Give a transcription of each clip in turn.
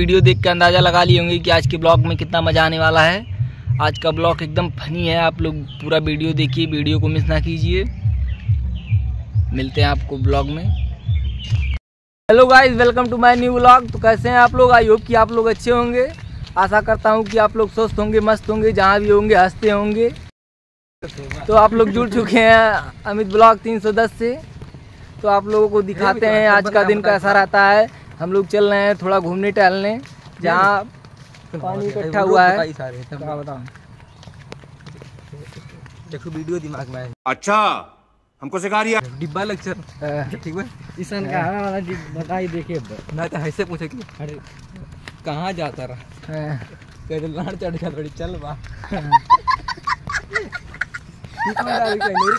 Video देख के अंदाज़ा लगा लिए होंगे कि आज के ब्लॉग में कितना मज़ा आने वाला है। आज का ब्लॉग एकदम फनी है, आप लोग पूरा वीडियो देखिए, वीडियो को मिस ना कीजिए। मिलते हैं आपको ब्लॉग में। Hello guys welcome to my new blog तो कैसे हैं आप लोग? आई होप कि आप लोग अच्छे होंगे। आशा करता हूँ कि आप लोग स्वस्थ होंगे, मस्त होंगे, जहाँ भी होंगे, हँसते होंगे। तो आप लोग जुड़ चुके हैं अमित ब्लॉग 310 से। तो आप लोगों को दिखाते हैं, आज का दिन कैसा रहता है। हम लोग चल रहे हैं थोड़ा घूमने टहलने जहाँ पानी इकट्ठा हुआ है। हाँ, बताओ देखो वीडियो दिमाग में है अच्छा हमको सिखा रिया डिब्बा लेक्चर। अ, ठीक है? ईशान का हरा वाला जी बताई देखे ना तो ऐसे पूछे कि अरे कहाँ जाता रहा? कहते लाड़ चढ़ गया बड़ी चल बा।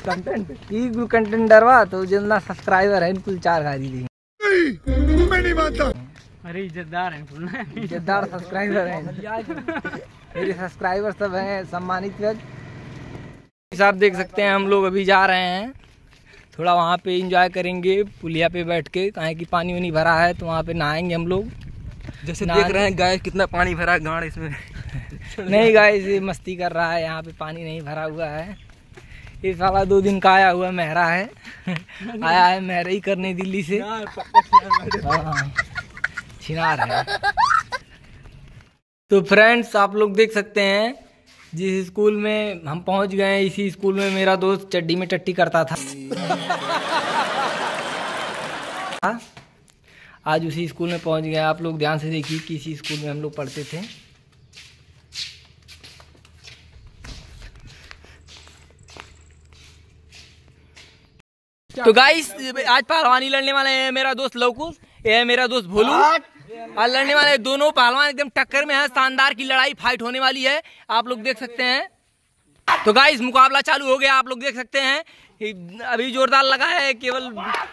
कंटेंट ई गु कंटेंट डरवा तो जितना सब्सक्राइबर है इनको चार गाड़ी दी अरे इज्जतदार है इज्जतदार सब्सक्राइबर हैं। मेरे सब्सक्राइबर सब हैं सम्मानित व्यक्ति आप देख सकते हैं हम लोग अभी जा रहे हैं। थोड़ा वहाँ पे एंजॉय करेंगे पुलिया पे बैठ के। कहीं की पानी वानी भरा है तो वहाँ पे नहाएँगे हम लोग। जैसे देख रहे हैं गाय कितना पानी भरा है गाड़ इसमें। नहीं गाय ये मस्ती कर रहा है यहाँ पे पानी नहीं भरा हुआ है। ये साला दो दिन का आया हुआ मेहरा है। आया है मेहरा ही करने दिल्ली से। हाँ, छिनार है। तो फ्रेंड्स आप लोग देख सकते हैं जिस स्कूल में हम पहुँच गए हैं इसी स्कूल में मेरा दोस्त चड्डी में टट्टी करता था। हाँ? आज उसी स्कूल में पहुँच गए। आप लोग ध्यान से देखिए कि इसी स्कूल में हम लोग पढ़ते थे। तो गाइस आज पहलवानी लड़ने वाले हैं मेरा दोस्त लवकुश ये मेरा दोस्त भोलू। और लड़ने वाले दोनों पहलवान एकदम टक्कर में है शानदार की लड़ाई फाइट होने वाली है। आप लोग देख सकते हैं। तो गाइस मुकाबला चालू हो गया आप लोग देख सकते हैं। अभी जोरदार लगा है केवल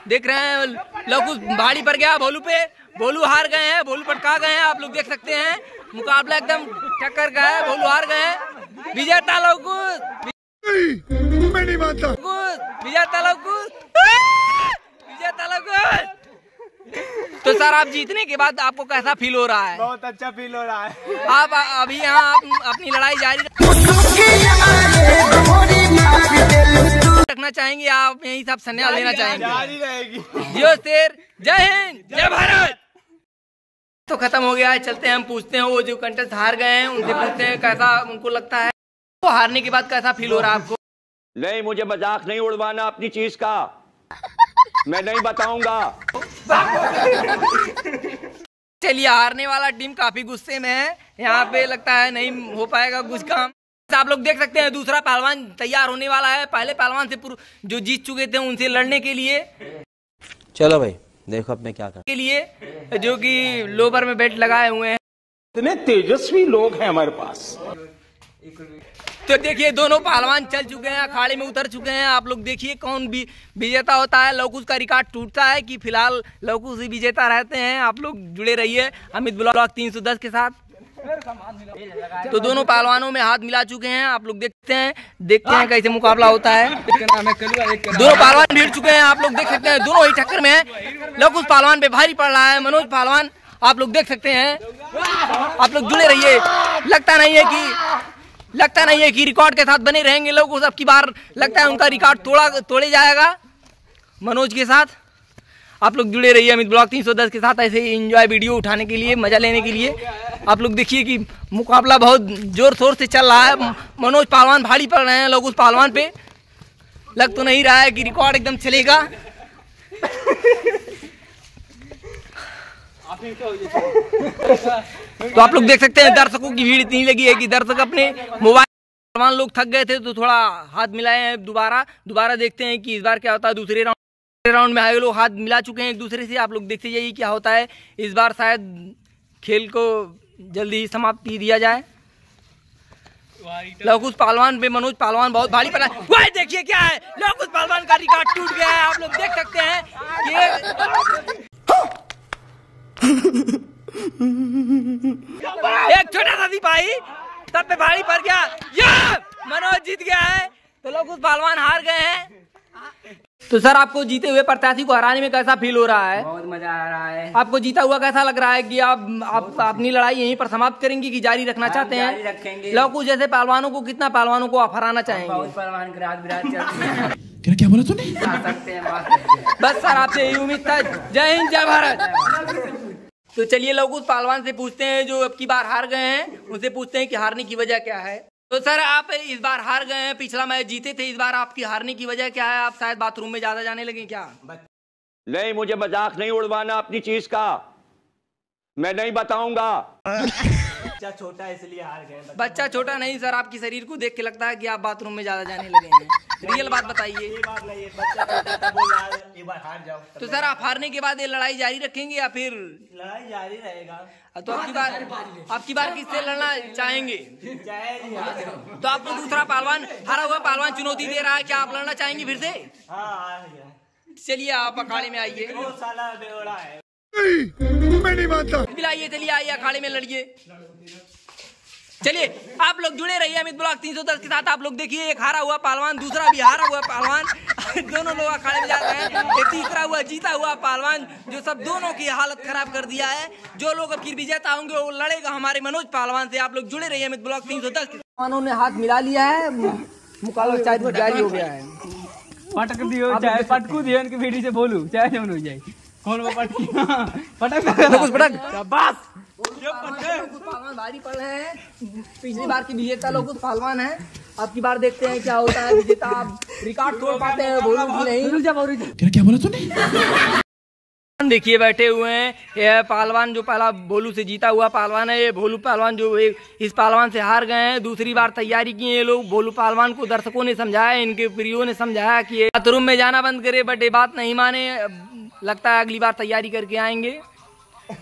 देख रहे हैं लवकुश भारी पड़ गया भोलू पे। भोलू हार गए हैं भोलू पटका गए हैं आप लोग देख सकते हैं। मुकाबला एकदम टक्कर का है भोलू हार गए हैं। विजेता लवकुश। मैं नहीं मानता। विजेता लवकुश। तो सर आप जीतने के बाद आपको कैसा फील हो रहा है? बहुत अच्छा फील हो रहा है। आप अभी यहाँ आप अपनी लड़ाई जारी रखना चाहेंगे आप यही सब संन्यास लेना चाहेंगे? जारी रहेगी। जियो शेर जय हिंद जय भारत। तो खत्म हो गया है चलते हैं हम पूछते हैं वो जो कंटेस्ट हार गए हैं उनसे पूछते हैं कैसा उनको लगता है। वो हारने के बाद कैसा फील हो रहा है आपको? नहीं मुझे मज़ाक नहीं उड़वाना अपनी चीज़ का। मैं नहीं बताऊँगा। चलिए हारने वाला टीम काफ़ी गुस्से में है। यहाँ पे लगता है नहीं हो पाएगा कुछ काम। आप लोग देख सकते हैं दूसरा पहलवान तैयार होने वाला है। पहले पहलवान से जो जीत चुके थे उनसे लड़ने के लिए। चलो भाई देखो अब मैं क्या कर। के लिए जो कि लोबर में बेल्ट लगाए हुए हैं। इतने तेजस्वी लोग हैं हमारे पास। तो देखिए, दोनों पहलवान चल चुके हैं, अखाड़े में उतर चुके हैं। आप लोग देखिए कौन भी विजेता होता है। लवकुश का रिकॉर्ड टूटता है कि फ़िलहाल लवकुश ही विजेता रहते हैं। आप लोग जुड़े रहिए अमित ब्लॉक तीन सौ दस के साथ। तो दोनों पहलवानों में हाथ मिला चुके हैं। आप लोग देखते हैं देखते हैं कैसे मुकाबला होता है। दोनों पहलवान भिड़ चुके हैं। आप लोग देख सकते हैं, दोनों ही टक्कर में है। लवकुश पहलवान पे भारी पड़ रहा है। मनोज पहलवान, आप लोग देख सकते हैं। आप लोग जुड़े रहिए। लगता नहीं है कि लगता नहीं है कि रिकॉर्ड के साथ बने रहेंगे लोग उस की बार लगता है उनका रिकॉर्ड तोड़ा, तोड़े जाएगा। मनोज के साथ, आप लोग जुड़े रहिए अमित ब्लॉग 310 के साथ, ऐसे ही इंजॉय वीडियो उठाने के लिए, मज़ा लेने के लिए। आप लोग देखिए कि मुकाबला बहुत ज़ोर शोर से चल रहा है। मनोज पहलवान भारी पड़ रहे हैं लोग उस पहलवान पे। लग तो नहीं रहा है कि रिकॉर्ड एकदम चलेगा। तो आप लोग देख सकते हैं दर्शकों की भीड़ इतनी लगी है कि दर्शक अपने मोबाइल पहलवान लोग थक गए थे तो थोड़ा हाथ मिलाए हैं दोबारा। दोबारा देखते हैं कि इस बार क्या होता है। दूसरे राउंड राउंड में आए लोग हाथ मिला चुके हैं एक दूसरे से। आप लोग देखते जाइए क्या होता है। इस बार शायद खेल को जल्दी ही समाप्ति दिया जाए। लवकुश पहलवान पे मनोज पहलवान बहुत भारी पड़ा। वही, देखिए क्या है। लवकुश पहलवान का रिकॉर्ड टूट गया है। आप लोग देख सकते हैं कि एक छोटा सा सिपाही सब पे भारी पड़ गया। ये! मनोज जीत गया है। तो लोग उस पहलवान हार गए हैं। तो सर आपको जीते हुए प्रत्याशी को हराने में कैसा फील हो रहा है? बहुत मज़ा आ रहा है। आपको जीता हुआ कैसा लग रहा है कि आप आप अपनी लड़ाई यहीं पर समाप्त करेंगे कि जारी रखना चाहते हैं? रखेंगे। लौकू जैसे पहलवानों को कितना पहलवानों को आप हराना चाहेंगे? हैं। क्या क्या बोला तूने? हैं हैं। बस सर आपसे यही उम्मीद था। जय हिंद जय भारत। तो चलिए लोग उस पहलवान से पूछते हैं जो अब की बार हार गए हैं उनसे पूछते हैं कि हारने की वजह क्या है। तो सर आप इस बार हार गए हैं पिछला मैच जीते थे इस बार आपकी हारने की वजह क्या है? आप शायद बाथरूम में ज़्यादा जाने लगे क्या? नहीं मुझे मज़ाक नहीं उड़वाना अपनी चीज़ का। मैं नहीं बताऊँगा। बच्चा छोटा है इसलिए हार गए बच्चा। छोटा नहीं सर आपकी शरीर को देख के लगता है कि आप बाथरूम में ज़्यादा जाने लगे हैं। रियल बात बताइए। तो सर आप हारने के बाद ये लड़ाई जारी रखेंगे या फिर? लड़ाई जारी रहेगा। तो आपकी बार आपकी बार किससे लड़ना चाहेंगे? तो आपको दूसरा पहलवान हारा हुआ पहलवान चुनौती दे रहा है क्या आप लड़ना चाहेंगे फिर से? हाँ आ गया। चलिए आप अखाड़े में आइए। साला है। मैं नहीं मानता। आइए चलिए आइए अखाड़े में लड़िए। चलिए आप लोग जुड़े रहिए अमित ब्लॉक 310 के साथ। आप लोग देखिए एक हारा हुआ पहलवान दूसरा भी हारा हुआ पहलवान। दोनों लोग अखाड़े में जा रहे हैं। एक तीसरा हुआ जीता हुआ पहलवान जो सब दोनों की हालत खराब कर दिया है। जो लोग अब की विजेता होंगे वो लड़ेगा हमारे मनोज पहलवान से। आप लोग जुड़े रहिए अमित ब्लॉक 310 के पहलवानों ने हाथ मिला लिया है। मुकाबला शायद जारी हो गया है। पटक दियो चाहे पटकू दियो उनकी बेटी से बोलू। चाहे हो जाए कौन वो पटकी पटक कुछ पटक बस पहलवान भारी पड़ रहे हैं। पिछली बार की विजेता लोग कुछ पहलवान है। अब की बार देखते हैं क्या होता है विजेता। आप रिकॉर्ड तोड़ पाते हैं बोलू की नहीं। क्या क्या बोला तूने? देखिए बैठे हुए हैं। यह पहलवान जो पहला भोलू से जीता हुआ पहलवान है। ये भोलू पहलवान जो इस पहलवान से हार गए हैं। दूसरी बार तैयारी की है ये लोग। भोलू पहलवान को दर्शकों ने समझाया इनके प्रियो ने समझाया कि बाथरूम में जाना बंद करे बट ये बात नहीं माने। लगता है अगली बार तैयारी करके आएँगे।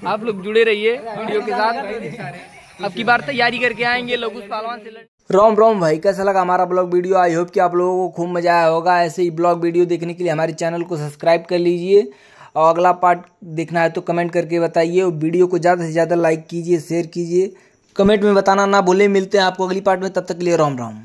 आप लोग जुड़े रहिए वीडियो के साथ। अब की बार तैयारी करके आएँगे लोग उस पहलवान से रोम रोम भाई, कैसा लगा हमारा ब्लॉग वीडियो? आई होप कि आप लोगों को खूब मज़ा आया होगा। ऐसे ही ब्लॉग वीडियो देखने के लिए हमारे चैनल को सब्सक्राइब कर लीजिए। और अगला पार्ट देखना है तो कमेंट करके बताइए। और वीडियो को ज़्यादा से ज़्यादा लाइक कीजिए, शेयर कीजिए। कमेंट में बताना ना भूलें। मिलते हैं आपको अगली पार्ट में। तब तक के लिए रोम रोम।